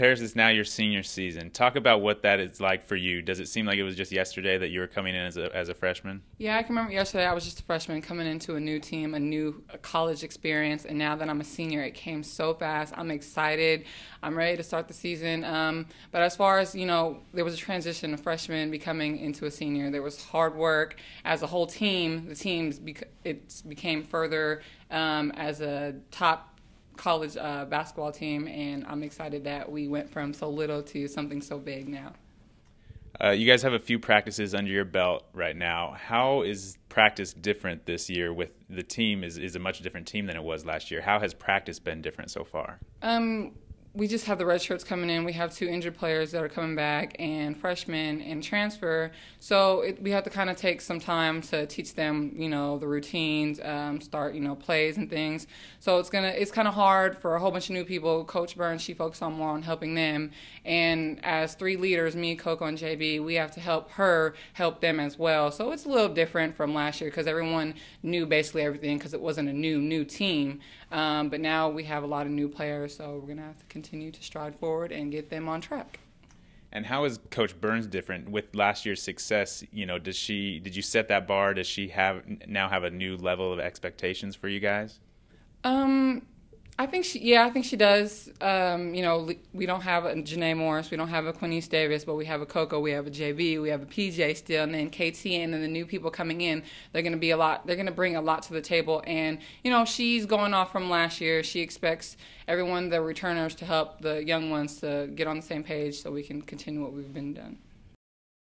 Paris is now your senior season. Talk about what that is like for you. Does it seem like it was just yesterday that you were coming in as a as a freshman? Yeah, I can remember yesterday I was just a freshman coming into a new team, a new college experience, and now that I'm a senior, it came so fast. I'm excited. I'm ready to start the season. Um, but as far as you know, there was a transition, a freshman becoming into a senior. There was hard work as a whole team. The teams bec- it became further um, as a top college uh, basketball team, and I'm excited that we went from so little to something so big now. Uh, you guys have a few practices under your belt right now. How is practice different this year? With the team is is a much different team than it was last year. How has practice been different so far? Um, we just have the red shirts coming in. We have two injured players that are coming back, and freshmen and transfer. So it, we have to kind of take some time to teach them, you know, the routines, um, start, you know, plays and things. So it's gonna, it's kind of hard for a whole bunch of new people. Coach Burns, she focuses on more on helping them, and as three leaders, me, Coco, and JB, we have to help her help them as well. So it's a little different from last year because everyone knew basically everything because it wasn't a new new team. Um, but now we have a lot of new players, so we're gonna have to continue to stride forward and get them on track. And how is Coach Burns different with last year's success? You know, does she did you set that bar? Does she have now have a new level of expectations for you guys? Um, I think she, yeah, I think she does. Um, you know, we don't have a Jené Morris, we don't have a Quenese Davis, but we have a Coco, we have a JB, we have a PJ still, and then KT, and then the new people coming in. They're going to be a lot. They're going to bring a lot to the table, and you know, she's going off from last year. She expects everyone, the returners, to help the young ones to get on the same page so we can continue what we've been doing.